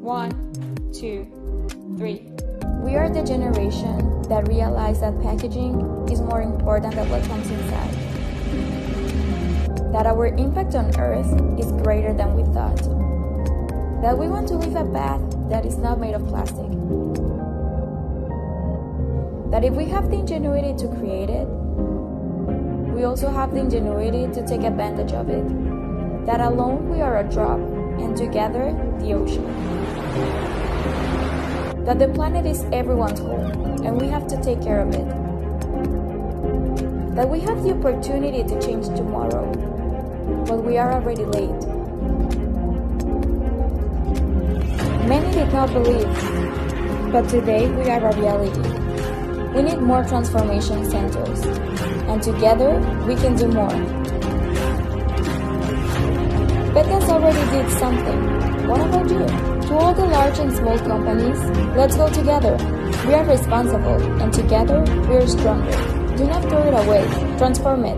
One, two, three. We are the generation that realize that packaging is more important than what comes inside. That our impact on Earth is greater than we thought. That we want to live a path that is not made of plastic. That if we have the ingenuity to create it, we also have the ingenuity to take advantage of it. That alone we are a drop, and together the ocean. That the planet is everyone's home, and we have to take care of it. That we have the opportunity to change tomorrow, but we are already late. Many did not believe, but today we are a reality. We need more transformation centers, and together we can do more. Becca's already did something. What about you? To all the large and small companies, let's go together. We are responsible, and together we are stronger. Do not throw it away. Transform it.